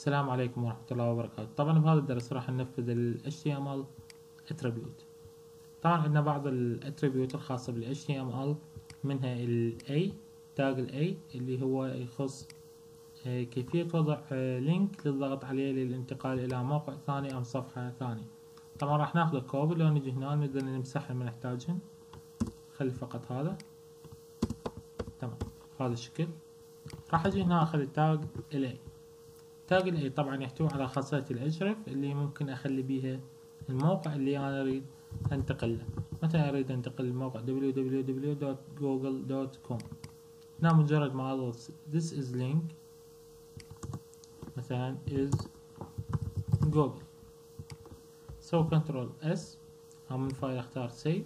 السلام عليكم ورحمة الله وبركاته. طبعا بهذا الدرس راح ننفذ ال HTML attribute. طبعا عندنا بعض ال attribute الخاصة بال HTML منها ال A tag ال A اللي هو يخص آه، كيفية وضع link للضغط عليه للانتقال إلى موقع ثاني أو صفحة ثانية. طبعا راح ناخذ ال copy لو نجي هنا نقدر نمسحهم ما نحتاجهم خلي فقط هذا. تمام. بهذا الشكل. راح أجي هنا أخذ ال tag ال A. tag ال A طبعا يحتوي على خاصية ال href اللي ممكن أخلي بيها الموقع اللي أنا أريد أنتقل له مثلا أريد أنتقل لموقع www.google.com هنا مجرد ما أضغط this is link مثلا is google. سوي control S أو من file أختار save.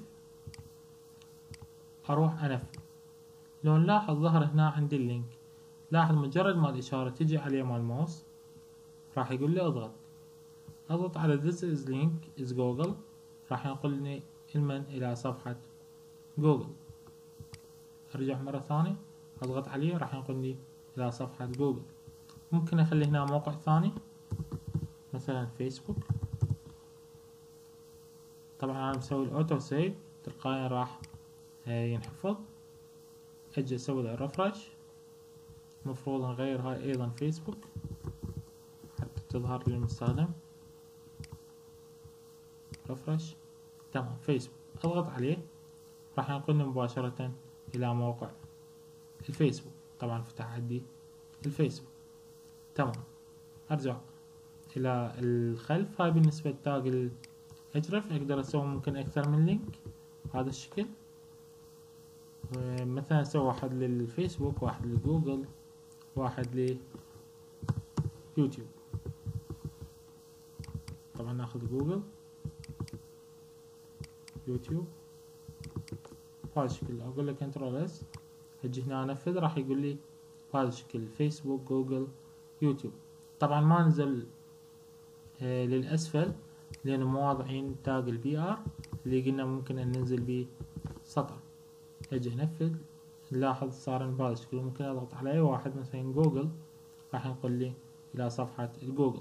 أروح أنفذ. لو نلاحظ ظهر هنا عندي ال link لاحظ مجرد ما الإشارة تجي عليه مال الماوس راح يقول لي أضغط. أضغط على this is link is google. راح ينقلني المن إلى صفحة جوجل أرجع مرة ثانية. أضغط عليه راح ينقلني إلى صفحة جوجل ممكن أخلي هنا موقع ثاني؟ مثلا فيسبوك طبعا أنا مسوي ال auto save تلقائيا راح ينحفظ. أجي أسوي له المفروض نغير هاي أيضا فيسبوك تظهر للمستخدم refresh تمام. فيسبوك. اضغط عليه. راح ينقلني مباشرة إلى موقع الفيسبوك. طبعا فتح عندي الفيسبوك. تمام. أرجع إلى الخلف. هاي بالنسبة ل tag ال href أقدر أسوي ممكن أكثر من link. بهذا الشكل. مثلا أسوي واحد للفيسبوك واحد لجوجل واحد ليوتيوب. طبعا ناخذ جوجل يوتيوب. بهذا الشكل أقول له control S أجي هنا انفذ راح يقول لي بهذا الشكل فيسبوك جوجل يوتيوب. طبعا ما نزل آه للأسفل لأنه مو واضعين tag ال br اللي قلنا ممكن أن ننزل به سطر. أجي انفذ نلاحظ صار بهذا الشكل ممكن أضغط على أي واحد مثلا جوجل راح ينقل لي إلى صفحة جوجل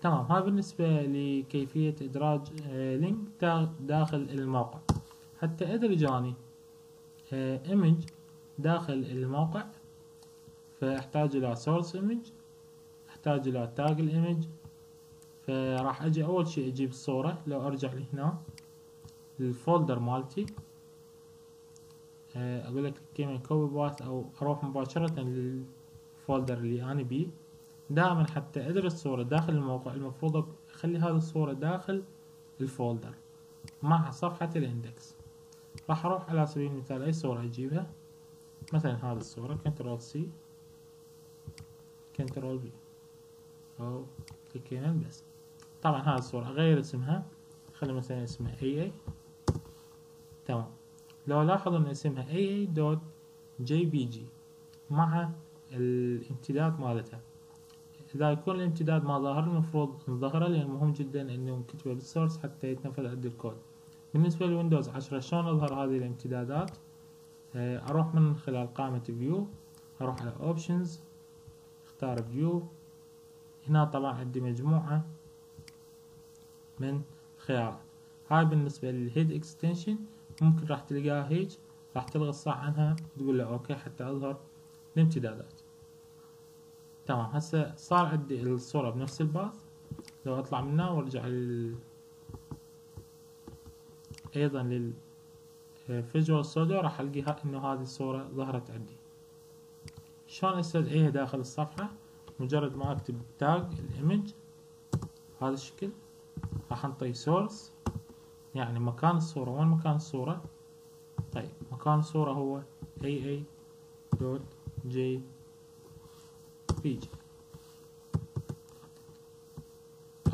تمام هاي بالنسبة لكيفية إدراج link داخل الموقع. حتى ادرج اني image داخل الموقع فأحتاج إلى source image أحتاج إلى tag ال image فراح أجي أول شي أجيب الصورة. لو أرجع لهنا لل folder مالتي أقول لك كيما copy path أو أروح مباشرة لل folder اللي أنا بيه. دائما حتى ادرج صورة داخل الموقع المفروض أخلي هذه الصورة داخل ال folder. مع صفحة ال index. راح أروح على سبيل المثال أي صورة أجيبها. مثلا هذه الصورة control C control V. أو click يمين paste. طبعا هذه الصورة أغير اسمها. خلي مثلا اسمها aa تمام. لو لاحظ إن اسمها aa.jpg مع الامتداد مالتها. اذا يكون الامتداد ما ظاهر المفروض نظهره لأن مهم جدا انه نكتبه بال source حتى يتنفذ عندي الكود. بالنسبة لويندوز عشرة شلون أظهر هذه الامتدادات؟ أروح من خلال قائمة view أروح على options أختار view هنا طبعا عندي مجموعة من خيارات. هاي بالنسبة لل hide extension ممكن راح تلقاها هيج راح تلغي الصح عنها تقول له okay حتى أظهر الامتدادات. تمام هسه صار عندي الصورة بنفس ال path لو أطلع منها وأرجع لل أيضا لل Visual Studio راح ألقيها إنه هذه الصورة ظهرت عندي. شلون استدعيها داخل الصفحة؟ مجرد ما أكتب tag ال image بهذا الشكل. راح أنطي source يعني مكان الصورة. وين مكان الصورة؟ طيب مكان الصورة هو aa.jpg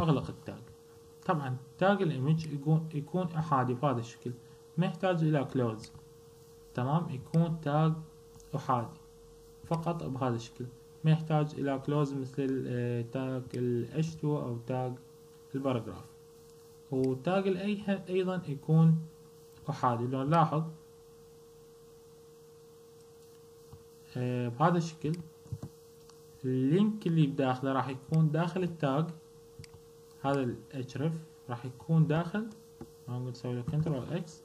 اغلق ال tag. طبعا tag ال image يكون يكون إحادي بهذا الشكل. ما يحتاج إلى close تمام؟ يكون tag إحادي. فقط بهذا الشكل. ما يحتاج إلى close مثل tag ال h2 أو tag ال paragraph. و tag ال a أيضا يكون إحادي. لو نلاحظ بهذا الشكل ال link اللي بداخله راح يكون داخل ال tag. هذا ال href راح يكون داخل. نقول نسوي له control X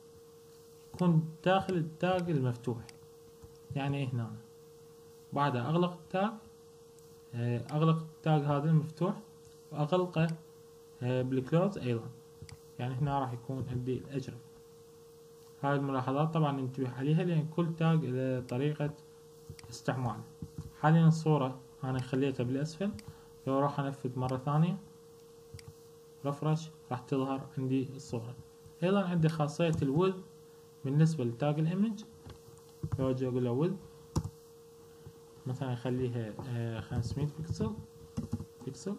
يكون داخل ال tag المفتوح. يعني هنا. بعدها أغلق ال tag. آه، أغلق ال tag هذا المفتوح. وأغلقه آه، بالكلوز أيضا. يعني هنا راح يكون عندي الاجرف هاي الملاحظات طبعا ننتبه عليها لأن كل تاج له طريقة استعمال حاليا الصورة أنا خليتها بالأسفل لو أروح أنفذ مرة ثانية رفرش راح تظهر عندي الصورة. أيضا عندي خاصية الوذ بالنسبة لتاج الإيمج. لو أجي أقول له وذ مثلا أخليها آه، خمسمية pixel pixel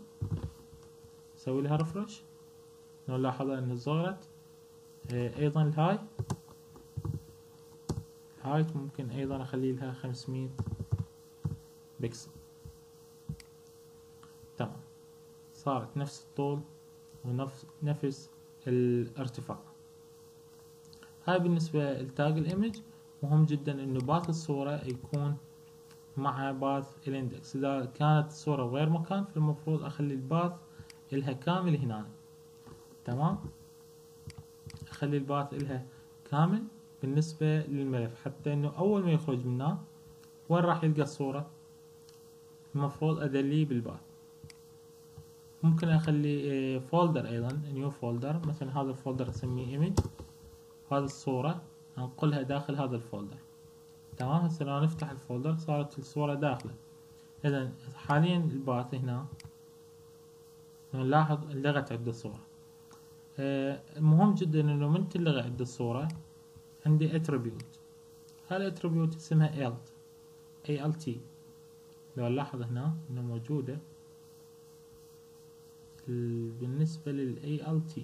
أسوي لها refresh. نلاحظ إن صغرت آه، أيضا ال high ال height ممكن أيضا أخلي لها خمسمية بكسل تمام صارت نفس الطول ونفس نفس الارتفاع. هاي بالنسبة ل tag ال image مهم جدا إنه path الصورة يكون مع path ال index. إذا كانت الصورة غير مكان فالمفروض أخلي ال path إلها كامل هنا. تمام؟ أخلي ال path إلها كامل بالنسبة للملف. حتى إنه أول ما يخرج منه وين راح يلقى الصورة؟ المفروض أدليه بال path. ممكن أخلي folder آه، أيضا new folder مثلا هذا ال folder اسميه image هذه الصورة انقلها داخل هذا ال folder تمام؟ هسه لو نفتح ال folder صارت الصورة داخلة. اذا حاليا ال path هنا نلاحظ لغت عندي الصورة. آه، مهم جدا إنه من تلغى عندي الصورة عندي attribute هال attribute اسمها alt alt لو نلاحظ هنا إنه موجودة. بالنسبة لل alt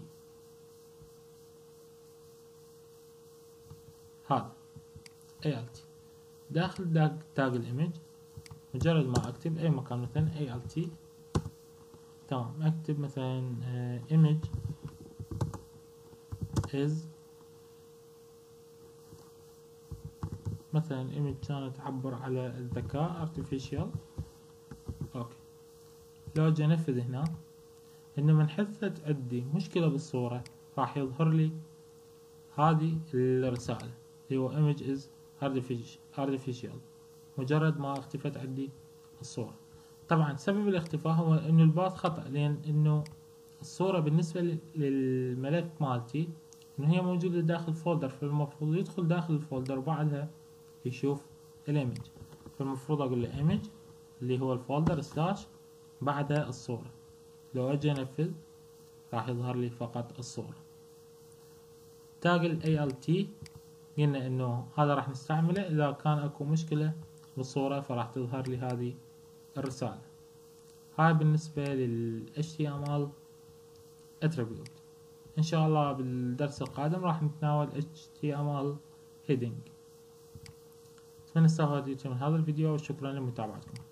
هذا alt داخل تاج الايمج مجرد ما أكتب أي مكان مثلا alt تمام أكتب مثلا image is مثلا image كانت تعبر على الذكاء artificial. okay. لو أجي انفذ هنا من حدثت عندي مشكلة بالصورة راح يظهر لي هذه الرسالة اللي هو image is artificial. مجرد ما اختفت عندي الصورة. طبعا سبب الاختفاء هو إنه ال path خطأ لأن إنه الصورة بالنسبة للملف مالتي إنه هي موجودة داخل folder فالمفروض يدخل داخل ال folder وبعدها يشوف ال image فالمفروض أقول له image اللي هو ال folder slash بعدها الصورة. لو أجي انفذ راح يظهر لي فقط الصورة. tag ال ALT قلنا إنه هذا راح نستعمله. إذا كان أكو مشكلة بالصورة فراح تظهر لي هذه الرسالة. هاي بالنسبة لل HTML attribute. إن شاء الله بالدرس القادم راح نتناول HTML heading. أتمنى استفدتم من هذا الفيديو وشكرا لمتابعتكم.